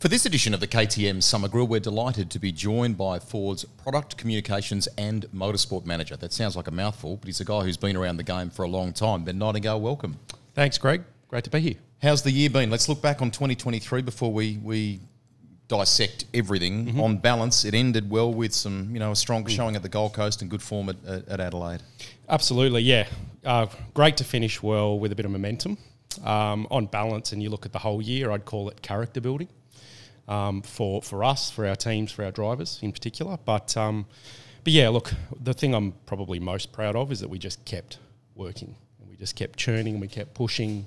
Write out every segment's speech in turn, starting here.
For this edition of the KTM Summer Grill, we're delighted to be joined by Ford's Product Communications and Motorsport Manager. That sounds like a mouthful, but he's a guy who's been around the game for a long time. Ben Nightingale, welcome. Thanks, Greg. Great to be here. How's the year been? Let's look back on 2023 before we, we dissect everything. Mm-hmm. On balance, it ended well with some, you know, a strong mm. showing at the Gold Coast and good form at, at Adelaide. Absolutely, yeah. Uh, great to finish well with a bit of momentum. Um, on balance, and you look at the whole year, I'd call it character building um, for for us, for our teams, for our drivers in particular. But um, but yeah, look, the thing I'm probably most proud of is that we just kept working and we just kept churning and we kept pushing,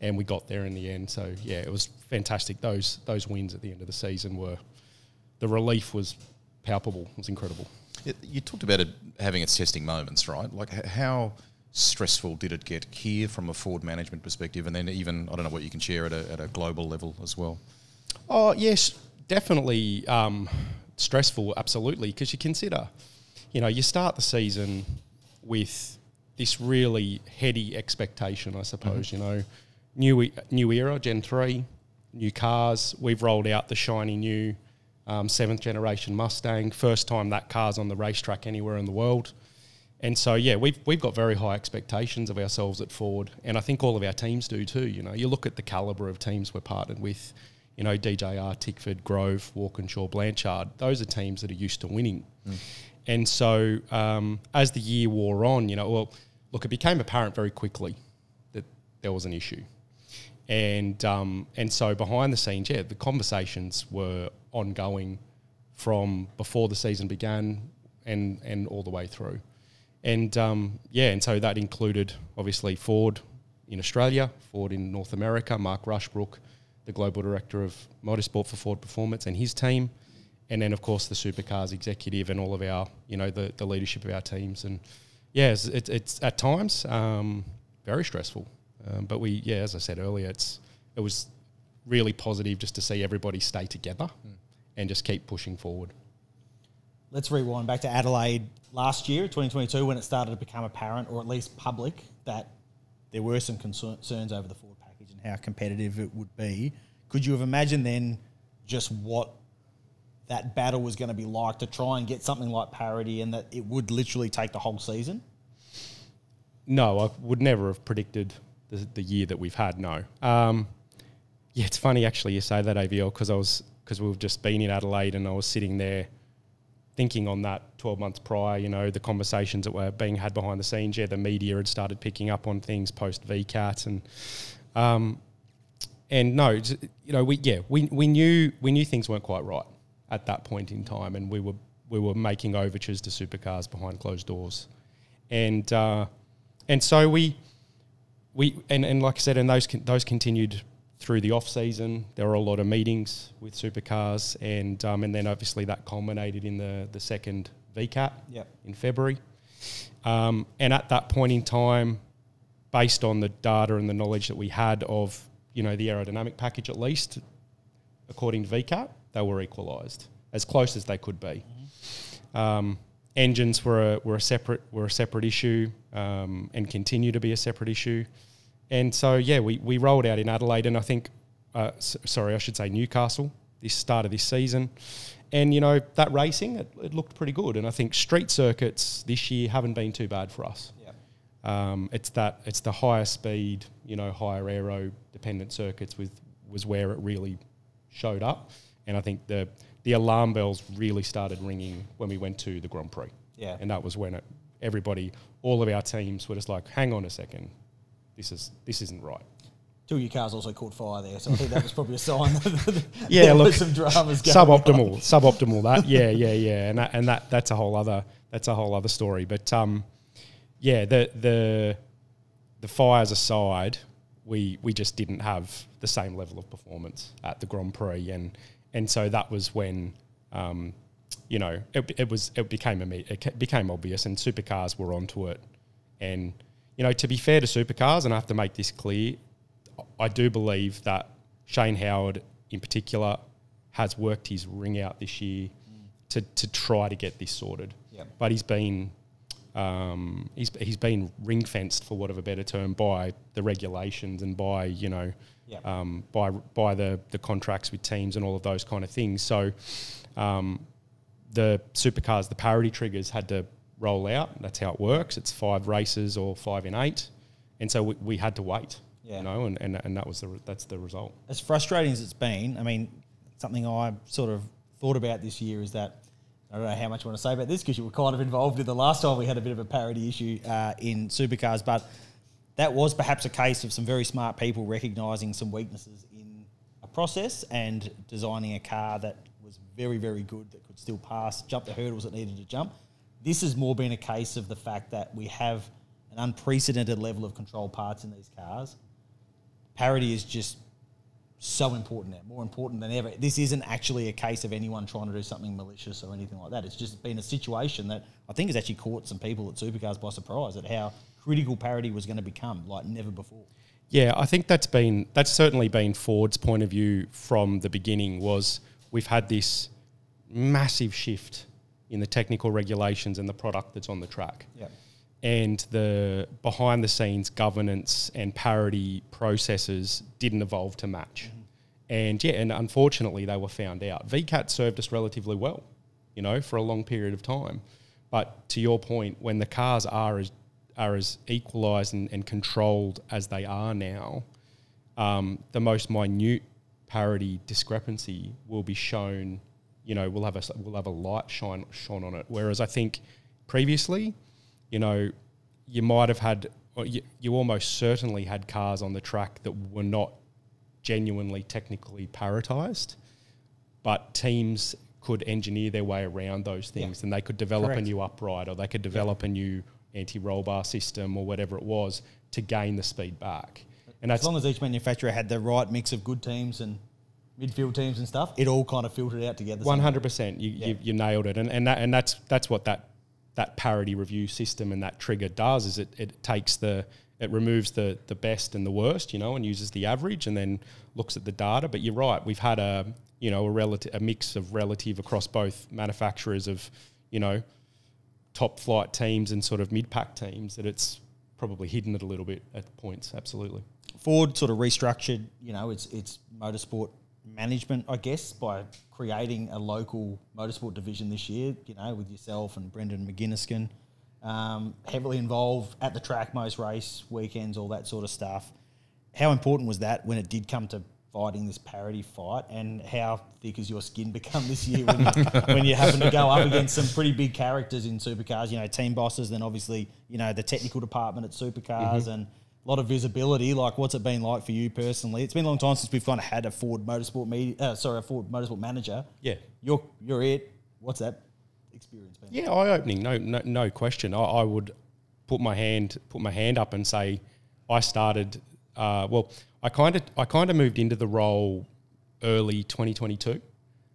and we got there in the end. So yeah, it was fantastic. Those those wins at the end of the season were the relief was palpable. It was incredible. You talked about it having its testing moments, right? Like how stressful did it get here from a Ford management perspective, and then even I don't know what you can share at a, at a global level as well. Oh yes, definitely um, stressful. Absolutely, because you consider, you know, you start the season with this really heady expectation. I suppose mm-hmm. you know, new new era, Gen three, new cars. We've rolled out the shiny new um, seventh generation Mustang. First time that car's on the racetrack anywhere in the world. And so, yeah, we've, we've got very high expectations of ourselves at Ford, and I think all of our teams do too. You know, you look at the calibre of teams we're partnered with, you know, DJR, Tickford, Grove, Walkinshaw, Blanchard, those are teams that are used to winning. Mm. And so um, as the year wore on, you know, well, look, it became apparent very quickly that there was an issue. And, um, and so behind the scenes, yeah, the conversations were ongoing from before the season began and, and all the way through. And um, yeah, and so that included obviously Ford in Australia, Ford in North America, Mark Rushbrook, the global director of motorsport for Ford Performance, and his team, and then of course the supercars executive and all of our, you know, the, the leadership of our teams. And yeah, it's, it's, it's at times um, very stressful, um, but we, yeah, as I said earlier, it's it was really positive just to see everybody stay together mm. and just keep pushing forward. Let's rewind back to Adelaide last year, 2022, when it started to become apparent, or at least public, that there were some concerns over the Ford package and how competitive it would be. Could you have imagined then just what that battle was going to be like to try and get something like parity and that it would literally take the whole season? No, I would never have predicted the, the year that we've had. No. Um, yeah, it's funny actually you say that, AVL, because I was because we've just been in Adelaide and I was sitting there thinking on that 12 months prior, you know, the conversations that were being had behind the scenes, yeah, the media had started picking up on things post VCAT and, um, and no, you know, we, yeah, we, we knew, we knew things weren't quite right at that point in time and we were, we were making overtures to supercars behind closed doors. And, uh, and so we, we, and, and like I said, and those, con- those continued through the off season. There were a lot of meetings with supercars, and um, and then obviously that culminated in the the second VCAT yep. in February. Um, and at that point in time, based on the data and the knowledge that we had of you know the aerodynamic package at least, according to VCAT, they were equalised as close as they could be. Mm-hmm. Um, engines were a, were a separate were a separate issue um, and continue to be a separate issue. And so, yeah, we, we rolled out in Adelaide, and I think, uh, s- sorry, I should say Newcastle, this start of this season. And, you know, that racing, it, it, looked pretty good. And I think street circuits this year haven't been too bad for us. Um, it's that it's the higher speed, you know, higher aero dependent circuits with was where it really showed up. And I think the the alarm bells really started ringing when we went to the Grand Prix. Yeah. And that was when it, everybody, all of our teams were just like, hang on a second, this is this isn't right. Two of your cars also caught fire there, so I think that was probably a sign that yeah, there look, some dramas suboptimal, suboptimal. That yeah, yeah, yeah, and that, and that that's a whole other that's a whole other story. But um, yeah, the the the fires aside, we we just didn't have the same level of performance at the Grand Prix, and and so that was when. Um, you know, it, it was it became it became obvious, and supercars were onto it, and you know, to be fair to supercars, and I have to make this clear, I do believe that Shane Howard in particular has worked his ring out this year mm. to, to try to get this sorted. Yep. But he's been um, he's he's been ring fenced for want of a better term by the regulations and by you know Yep. um, by by the the contracts with teams and all of those kind of things. So um, the supercars, the parity triggers had to roll out. That's how it works. It's five races or five in eight, and so we, we had to wait. Yeah. You know, and, and, and that was the re- that's the result. as frustrating as it's been, I mean, something I sort of thought about this year is that I don't know how much I want to say about this because you were kind of involved in the last time we had a bit of a parity issue uh, in supercars, but that was perhaps a case of some very smart people recognizing some weaknesses in a process and designing a car that was very, very good that could still pass, jump the hurdles it needed to jump. This has more been a case of the fact that we have an unprecedented level of control parts in these cars. Parity is just so important now, more important than ever. This isn't actually a case of anyone trying to do something malicious or anything like that. It's just been a situation that I think has actually caught some people at supercars by surprise at how critical parity was going to become like never before. Yeah, I think that's been that's certainly been Ford's point of view from the beginning. Was we've had this massive shift in the technical regulations and the product that's on the track. Yeah. And the behind the scenes governance and parity processes didn't evolve to match. And yeah, and unfortunately they were found out. VCAT served us relatively well, you know, for a long period of time. But to your point, when the cars are as are as equalised and, and controlled as they are now, um, the most minute parity discrepancy will be shown. You know, we'll have a we'll have a light shine shone on it. Whereas I think previously, you know, you might have had, or you, you almost certainly had cars on the track that were not genuinely technically paritized, but teams could engineer their way around those things Yeah. and they could develop Correct. a new upright or they could develop a new anti-roll bar system or whatever it was to gain the speed back. And As long as each manufacturer had the right mix of good teams and midfield teams and stuff, it all kind of filtered out together. One hundred percent. You, Yeah. you you nailed it, and and that and that's that's what that that parity review system and that trigger does is it, it takes the it removes the the best and the worst, you know, and uses the average, and then looks at the data. But you're right, we've had a you know a relative a mix of relative across both manufacturers of you know top flight teams and sort of mid pack teams that it's probably hidden it a little bit at points. Absolutely. Ford sort of restructured, you know, its its motorsport management, I guess, by creating a local motorsport division this year. You know, with yourself and Brendan McGinniskin, um, heavily involved at the track, most race weekends, all that sort of stuff. How important was that when it did come to fighting this parity fight, and how thick has your skin become this year when you, when you happen to go up against some pretty big characters in supercars? You know, team bosses, then obviously you know the technical department at supercars and a lot of visibility. Like, what's it been like for you personally? It's been a long time since we've kind of had a Ford Motorsport media, uh, sorry, a Ford Motorsport manager. Yeah. You're you're it. What's that experience been? Yeah, eye opening, no, no, no question. I, I would put my hand put my hand up and say I started. Uh, well, I kind of I kind of moved into the role early 2022,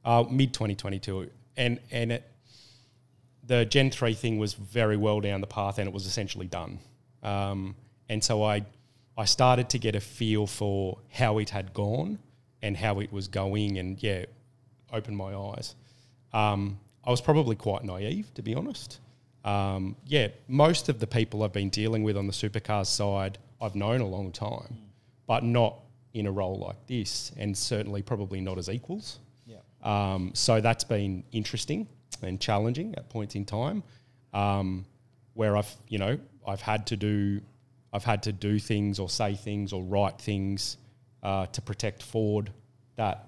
uh, mid 2022, and and it, the Gen three thing was very well down the path, and it was essentially done. Um, and so I I started to get a feel for how it had gone and how it was going, and yeah, opened my eyes. Um, I was probably quite naive, to be honest. Um, yeah, most of the people I've been dealing with on the supercars side, I've known a long time, but not in a role like this, and certainly probably not as equals. Yeah. Um, so that's been interesting and challenging at points in time, um, where I've you know I've had to do I've had to do things or say things or write things uh, to protect Ford that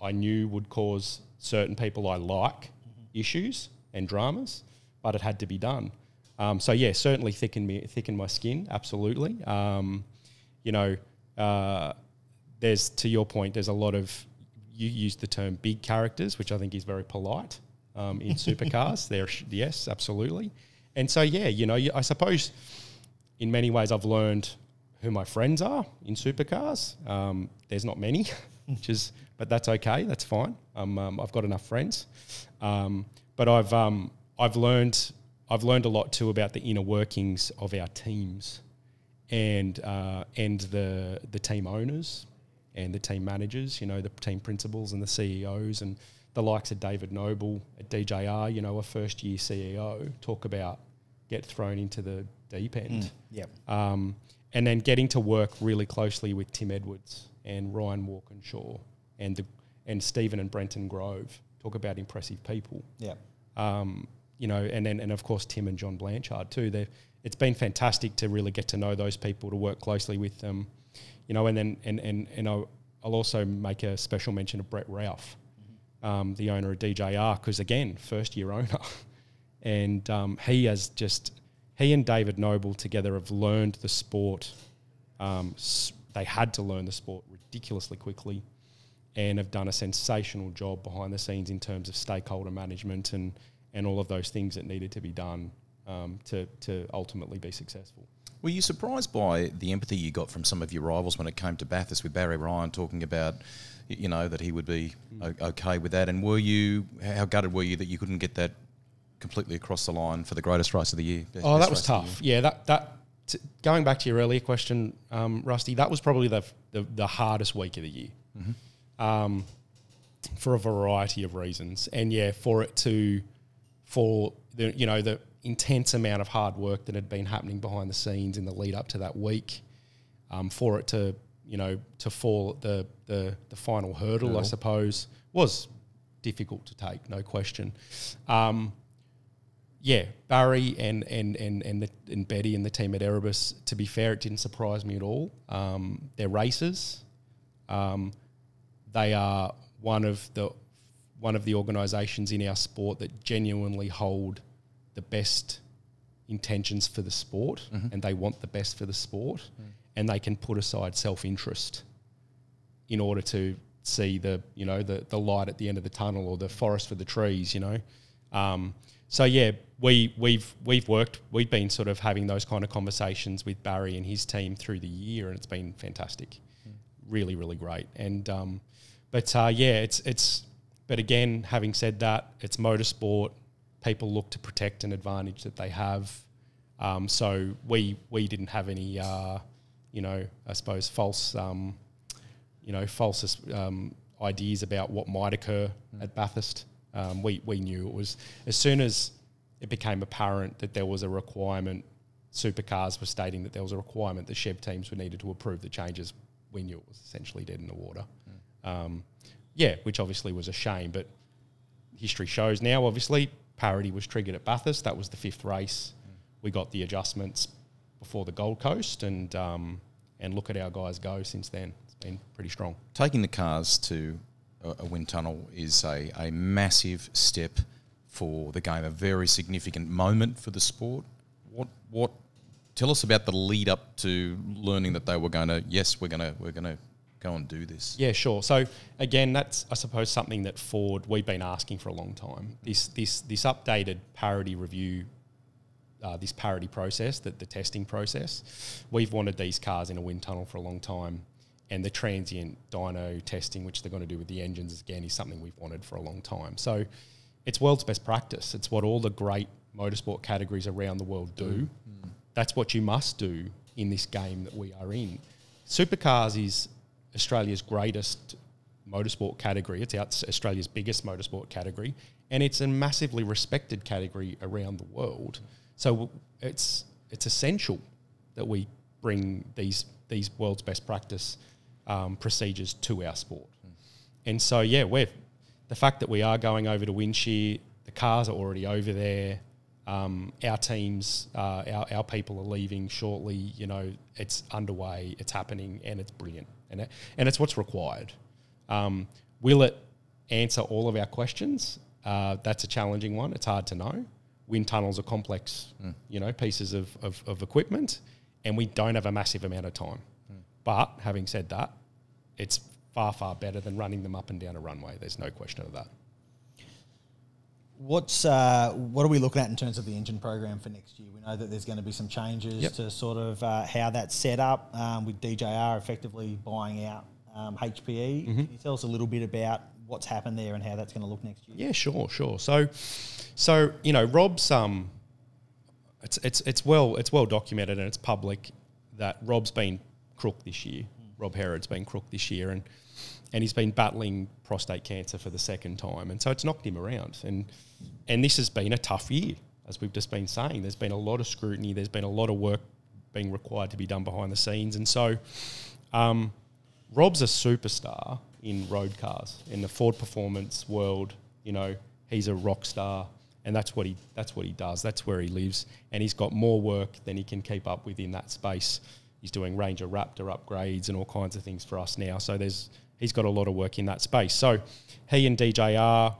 I knew would cause certain people I like issues and dramas, but it had to be done. Um, so yeah, certainly thicken me thicken my skin, absolutely. Um, you know, uh, there's to your point, there's a lot of you used the term big characters, which I think is very polite um, in supercars. There, yes, absolutely. And so yeah, you know, I suppose in many ways I've learned who my friends are in supercars. Um, there's not many, which is, but that's okay. That's fine. Um, um, I've got enough friends. Um, but I've um, I've learned I've learned a lot too about the inner workings of our teams, and uh, and the the team owners and the team managers. You know, the team principals and the CEOs and the likes of David Noble at DJR. You know, a first year CEO talk about get thrown into the deep end. Yep. Um, and then getting to work really closely with Tim Edwards and Ryan Walkinshaw and the, and Stephen and Brenton Grove. Talk about impressive people. Yep. Um, you know, and then and of course Tim and John Blanchard too. They it's been fantastic to really get to know those people, to work closely with them. You know, and then and and and I'll, I'll also make a special mention of Brett Ralph, um, the owner of DJR, because again, first year owner, and um, he has just he and David Noble together have learned the sport. Um, s- they had to learn the sport ridiculously quickly, and have done a sensational job behind the scenes in terms of stakeholder management and and all of those things that needed to be done um, to to ultimately be successful. Were you surprised by the empathy you got from some of your rivals when it came to Bathurst with Barry Ryan talking about, you know, that he would be okay with that? And were you, how gutted were you that you couldn't get that completely across the line for the greatest race of the year? Best- Oh, that was race of the tough. Yeah, that that t- going back to your earlier question, um, Rusty, that was probably the, the the hardest week of the year, um, for a variety of reasons. And yeah, for it to, for the you know the intense amount of hard work that had been happening behind the scenes in the lead up to that week, um, for it to you know to fall at the the, the final hurdle, I suppose, was difficult to take, no question. Um, yeah, Barry and and and and, the, and Betty and the team at Erebus. To be fair, it didn't surprise me at all. Um, they're racers. Um, they are one of the one of the organisations in our sport that genuinely hold the best intentions for the sport, and they want the best for the sport, and they can put aside self interest in order to see the you know the the light at the end of the tunnel or the forest for the trees. You know, um, so yeah, we we've we've worked. We've been sort of having those kind of conversations with Barry and his team through the year, and it's been fantastic, really really great. And um, but uh, yeah, it's it's. But again, having said that, it's motorsport. People look to protect an advantage that they have. Um, so we we didn't have any, uh, you know, I suppose false, um, you know, false um, ideas about what might occur at Bathurst. Um, we we knew it was as soon as it became apparent that there was a requirement. Supercars were stating that there was a requirement the Chev teams were needed to approve the changes. We knew it was essentially dead in the water. Um, yeah, which obviously was a shame, but history shows now. Obviously, parity was triggered at Bathurst. That was the fifth race. We got the adjustments before the Gold Coast, and um, and look at our guys go since then. It's been pretty strong. Taking the cars to a wind tunnel is a, a massive step for the game, a very significant moment for the sport. What what? Tell us about the lead up to learning that they were going to. Yes, we're going to we're going to go and do this. Yeah, sure. So again, that's I suppose something that Ford we've been asking for a long time. This this this updated parity review, uh, this parity process, that the testing process, we've wanted these cars in a wind tunnel for a long time, and the transient dyno testing, which they're going to do with the engines, again, is something we've wanted for a long time. So it's world's best practice. It's what all the great motorsport categories around the world do. That's what you must do in this game that we are in. Supercars is Australia's greatest motorsport category. It's out Australia's biggest motorsport category, and it's a massively respected category around the world. So it's it's essential that we bring these these world's best practice um, procedures to our sport. And so yeah, we're the fact that we are going over to Windshear, the cars are already over there. Um, our teams, uh, our, our people are leaving shortly. You know, it's underway, it's happening, and it's brilliant, and it, and it's what's required. Um, will it answer all of our questions? Uh, that's a challenging one. It's hard to know. Wind tunnels are complex, you know, pieces of, of, of equipment, and we don't have a massive amount of time. But having said that, it's far far better than running them up and down a runway. There's no question of that. What's uh, what are we looking at in terms of the engine program for next year? We know that there's going to be some changes Yep. to sort of uh, how that's set up um, with DJR effectively buying out um, HPE. Mm-hmm. Can you tell us a little bit about what's happened there and how that's going to look next year? Yeah, sure, sure. So, so you know, Rob's um, it's it's it's well it's well documented and it's public that Rob's been crook this year. Rob Herrod's been crook this year, and and he's been battling prostate cancer for the second time, and so it's knocked him around. And and this has been a tough year. as we've just been saying, there's been a lot of scrutiny. There's been a lot of work being required to be done behind the scenes, and so um, Rob's a superstar in road cars in the Ford performance world. You know, he's a rock star, and that's what he that's what he does. That's where he lives, and he's got more work than he can keep up with in that space. He's doing Ranger Raptor upgrades and all kinds of things for us now. So there's he's got a lot of work in that space. So he and DJR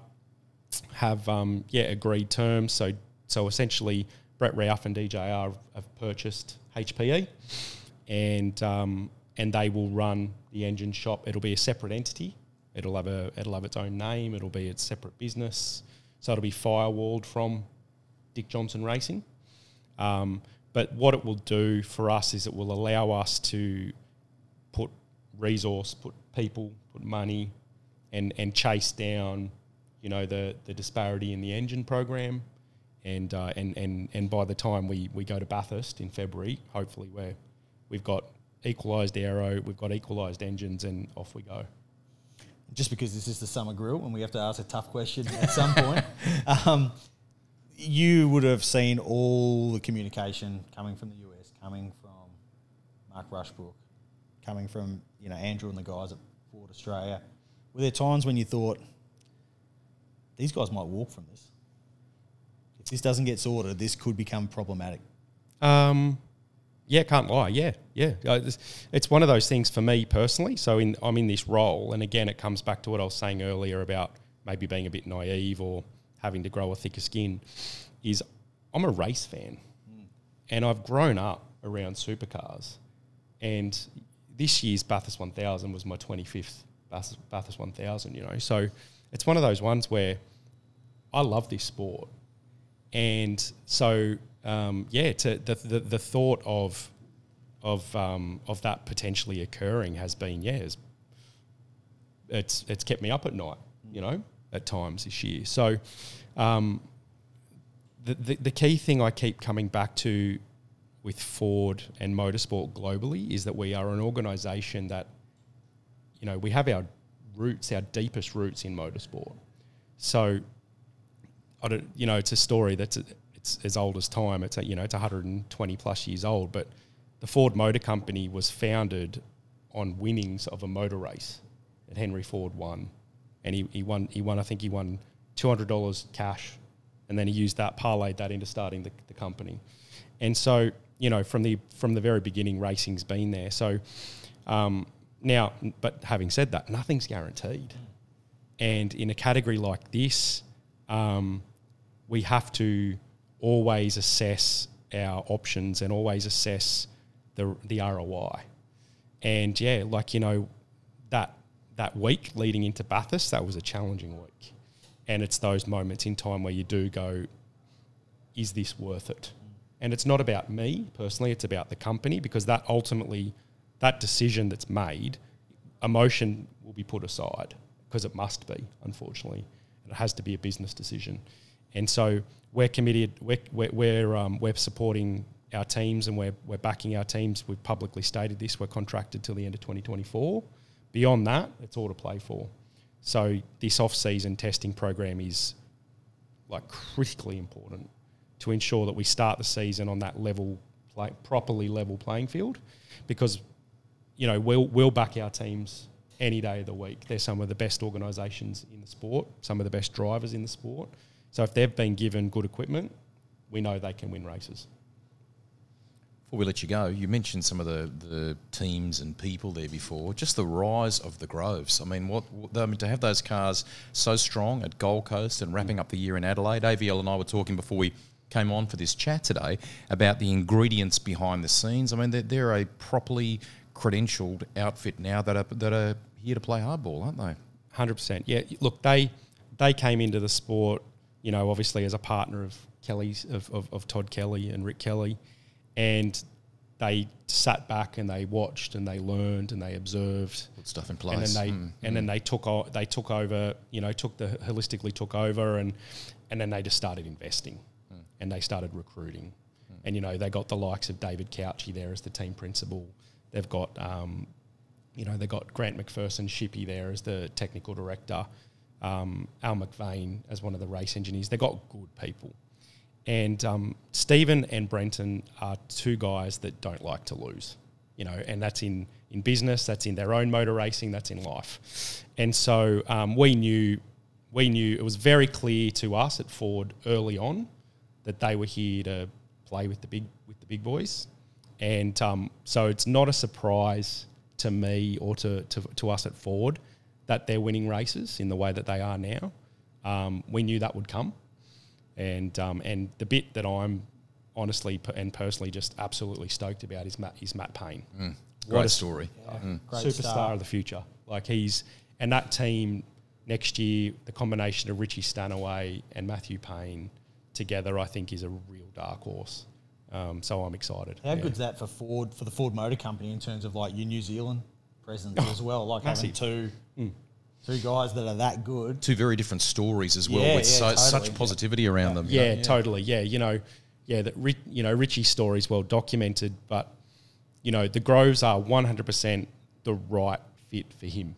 have um, yeah agreed terms. So so essentially, Brett Ralph and DJR have purchased HPE, and um, and they will run the engine shop. It'll be a separate entity. It'll have a it'll have its own name. It'll be its separate business. So it'll be firewalled from Dick Johnson Racing. Um, but what it will do for us is it will allow us to put resource, put people, put money, and and chase down, you know, the the disparity in the engine program, and uh, and and and by the time we we go to Bathurst in February, hopefully we're we've got equalised aero, we've got equalised engines, and off we go. Just because this is the summer grill and we have to ask a tough question at some point, um, you would have seen all the communication coming from the US, coming from Mark Rushbrook, coming from you know Andrew and the guys at Ford Australia. Were there times when you thought these guys might walk from this? If this doesn't get sorted, this could become problematic. Um, yeah, can't lie. Yeah, yeah. Uh, It's, it's one of those things for me personally. So in, I'm in this role, and again, it comes back to what I was saying earlier about maybe being a bit naive or having to grow a thicker skin. Is I'm a race fan, and I've grown up around supercars, and this year's Bathurst 1000 was my 25th Bathurst, Bathurst 1000. You know, so it's one of those ones where I love this sport, and so um, yeah, to the, the the thought of of um, of that potentially occurring has been yeah, it's, it's it's kept me up at night, you know, at times this year. So um, the, the the key thing I keep coming back to with Ford and motorsport globally is that we are an organisation that you know we have our roots, our deepest roots in motorsport. So I don't, you know, it's a story that's it's as old as time. It's a, you know it's 120 plus years old, but the Ford Motor Company was founded on winnings of a motor race that Henry Ford won, and he, he won he won I think he won two hundred dollars cash, and then he used that parlayed that into starting the, the company, and so you know from the from the very beginning racing's been there. So um, now, but having said that, nothing's guaranteed, and in a category like this. Um, we have to always assess our options and always assess the the ROI. And yeah, like you know, that week leading into Bathurst, that was a challenging week. And it's those moments in time where you do go, is this worth it? And it's not about me personally, it's about the company because that ultimately that decision that's made, emotion will be put aside because it must be, unfortunately. It has to be a business decision. And so we're committed, we're, we're, we're, um, we're supporting our teams and we're, we're backing our teams. We've publicly stated this. We're contracted till the end of 2024. Beyond that, it's all to play for. So this off-season testing program is like critically important to ensure that we start the season on that level, properly level playing field, because you know we'll we'll back our teams any day of the week. They're some of the best organisations in the sport, some of the best drivers in the sport. So if they've been given good equipment, we know they can win races. Before we let you go, you mentioned some of the, the teams and people there before. Just the rise of the Groves. I mean, what I mean, to have those cars so strong at Gold Coast and wrapping mm. up the year in Adelaide. AVL and I were talking before we came on for this chat today about the ingredients behind the scenes. I mean, they're, they're a properly credentialed outfit now that are that are here to play hardball, aren't they? Hundred percent. Yeah. Look, they they came into the sport, you know, obviously as a partner of Kelly's of, of, of Todd Kelly and Rick Kelly, and they sat back and they watched and they learned and they observed. Put stuff in and place. then they Mm, and then they took o- they took over you know took the holistically took over and and then they just started investing. And they started recruiting. And you know they got the likes of David Cauchi there as the team principal. They've got um, you know they got Grant McPherson Shippy there as the technical director. Um, Al McVeigh as one of the race engineers. They got good people And um, Stephen and Brenton are two guys that don't like to lose, you know, and that's in, in business, that's in their own motor racing, that's in life. And so um, we knew we knew it was very clear to us at Ford early on that they were here to play with the big with the big boys, and um, so it's not a surprise to me or to, to, to us at Ford that they're winning races in the way that they are now. Um, we knew that would come, and um, and the bit that I'm honestly and personally just absolutely stoked about is Matt is Matt Payne. Mm, great a story. Great superstar start. of the future. Like he's and that team next year, the combination of Richie Stanaway and Matthew Payne together, I think, is a real dark horse. Um, so I'm excited. How Yeah. good's that for Ford for the Ford Motor Company in terms of like your New Zealand presence as well? Like having two Mm. Two guys that are that good. Two very different stories as well, Yeah, with yeah, so, totally. such positivity around them. you Yeah, know? totally. Yeah, you know, yeah, that you know Richie's story is well documented, but you know the Groves are 100% the right fit for him.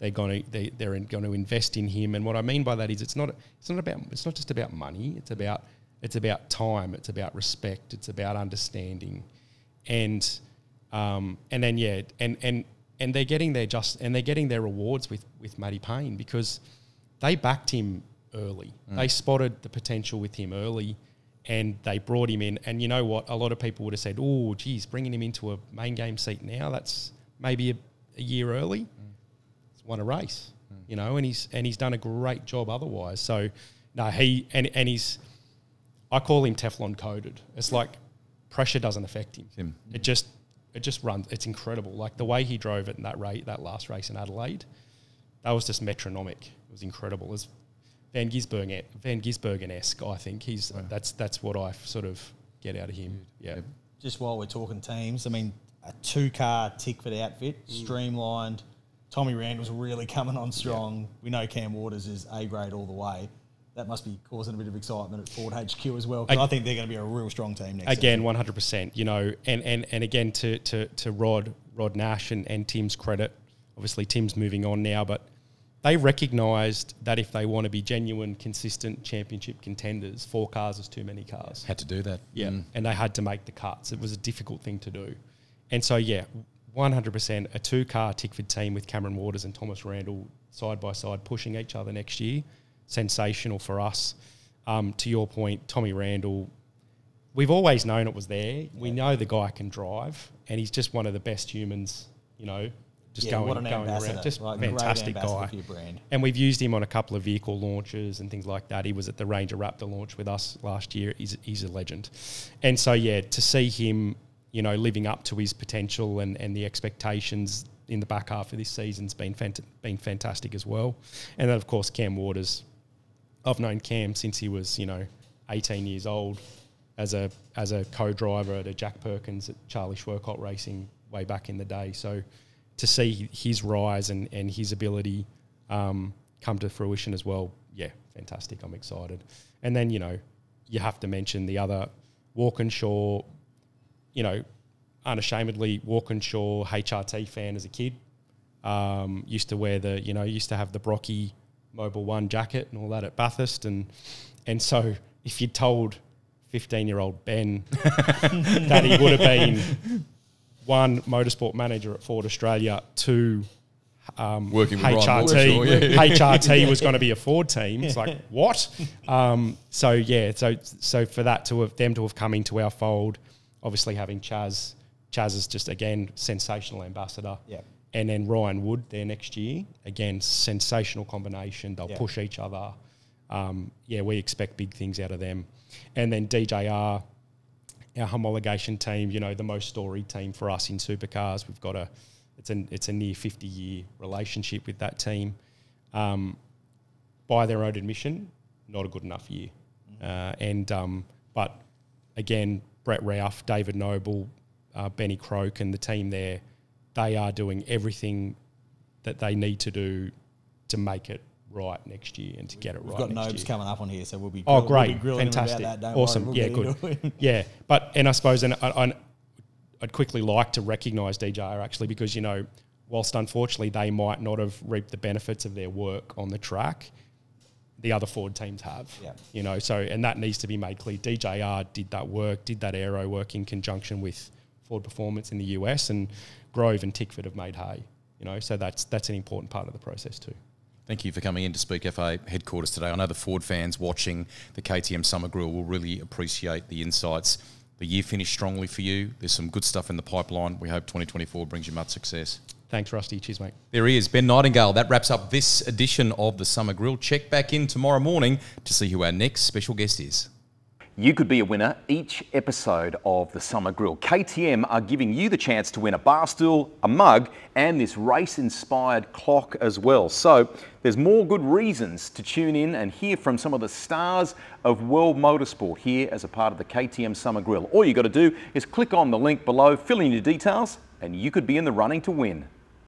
They're going to they, they're going to invest in him, and what I mean by that is it's not it's not about it's not just about money. It's about it's about time. It's about respect. It's about understanding, and um, and then yeah, and and and they're getting their just and they're getting their rewards with with Matty Payne because they backed him early. Mm. They spotted the potential with him early, and they brought him in. And you know what? A lot of people would have said, "Oh, geez, bringing him into a main game seat now that's maybe a, a year early." Mm. He's won a race, mm. you know, and he's and he's done a great job otherwise. So, no, he and and he's. I call him Teflon coated. It's like pressure doesn't affect him. Him. It just it just runs. It's incredible. Like the way he drove it in that rate, that last race in Adelaide, that was just metronomic. It was incredible. It was Van Gisbergen Van Gisbergen esque. I think he's that's that's what I sort of get out of him. Yeah, Just while we're talking teams, I mean a two car Tickford outfit, Mm. streamlined. Tommy Randle's really coming on strong. We know Cam Waters is A grade all the way. That must be causing a bit of excitement at Ford HQ as well. 'cause Ag- I think they're going to be a real strong team next again, one hundred percent. You know, and, and and again to to to Rod Rod Nash and, and Tim's credit. Obviously, Tim's moving on now, but they recognised that if they want to be genuine, consistent championship contenders, four cars is too many cars. Had to do that. Yeah, Mm. and they had to make the cuts. It was a difficult thing to do, and so yeah, one hundred percent a two-car Tickford team with Cameron Waters and Thomas Randle side by side pushing each other next year, sensational for us. Um, to your point, Tommy Randle, we've always known it was there. We know the guy can drive, and he's just one of the best humans. You know, just Yeah, going going around, just Like, fantastic guy. for your brand. And we've used him on a couple of vehicle launches and things like that. He was at the Ranger Raptor launch with us last year. He's, he's a legend. And so, yeah, to see him, you know, living up to his potential and, and the expectations in the back half of this season's been, fant- been fantastic as well. And then, of course, Cam Waters. I've known Cam since he was, you know, 18 years old as a as a co-driver at a Jack Perkins at Charlie Schwerkolt Racing way back in the day. So to see his rise and, and his ability um, come to fruition as well, yeah, fantastic. I'm excited. And then, you know, you have to mention the other Walkinshaw, you know, unashamedly Walkinshaw HRT fan as a kid. Um, used to wear the, you know, used to have the Brocky Mobil One jacket and all that at Bathurst. And, and so if you'd told 15 year old Ben that he would have been one motorsport manager at Ford Australia, two um, Working with Ryan HRT, Walkinshaw, yeah. HRT was going to be a Ford team. It's like what? Um, so yeah, so so for that to have them to have come into our fold, obviously having Chaz, Chaz is just again sensational ambassador. Yeah. And then Ryan Wood there next year, again sensational combination. They'll Yeah. push each other. Um, yeah, we expect big things out of them. And then DJR, our homologation team, you know, the most storied team for us in supercars. We've got a, it's a, it's a near 50 year relationship with that team. Um, by their own admission, not a good enough year. Uh, and, um, but again, Brett Ralph, David Noble, uh, Benny Croke, and the team there, they are doing everything that they need to do to make it right next year and to get it right. We've got Nobes coming up on here, so we'll be Oh, grill- we'll be great. grilling him about Fantastic. that, don't awesome. worry, yeah, we'll good. into it. yeah. But, and I suppose, and I, I, I'd quickly like to recognise DJR actually because, you know, whilst unfortunately they might not have reaped the benefits of their work on the track, the other Ford teams have. Yeah. You know, so and that needs to be made clear. DJR did that work, did that aero work in conjunction with Ford Performance in the US, and Grove and Tickford have made hay. You know, so that's that's an important part of the process too. Thank you for coming in to Speedcafe headquarters today. I know the Ford fans watching the KTM Summer Grill will really appreciate the insights. The year finished strongly for you. There's some good stuff in the pipeline. We hope 2024 brings you much success. Thanks, Rusty. Cheers, mate. There he is, Ben Nightingale. That wraps up this edition of the Summer Grill. Check back in tomorrow morning to see who our next special guest is. You could be a winner each episode of the Summer Grill. KTM are giving you the chance to win a bar stool, a mug, and this race inspired clock as well. So there's more good reasons to tune in and hear from some of the stars of world motorsport here as a part of the KTM Summer Grill. All you got to do is click on the link below, fill in your details, and you could be in the running to win.